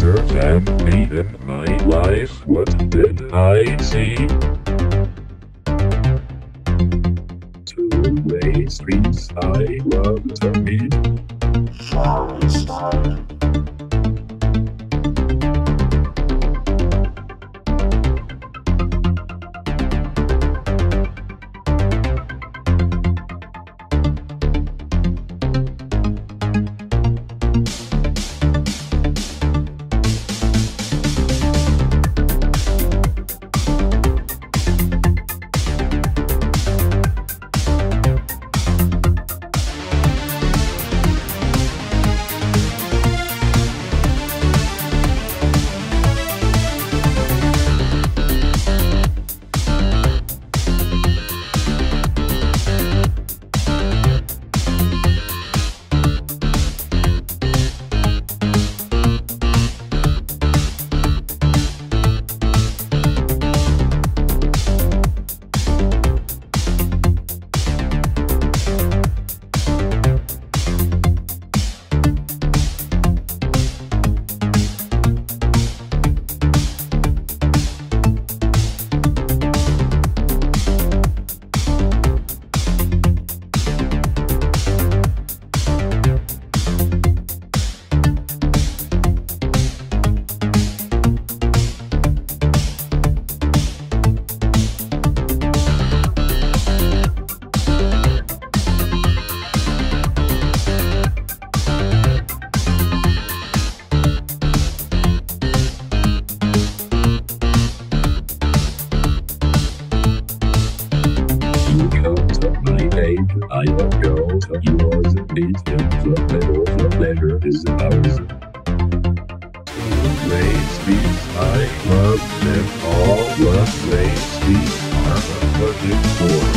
other than me in my life. What did I see? Two-way streets I love to meet. I will go to yours. Meet in the middle, the pleasure is ours. Streets, I love them all. The way streets are a looking for.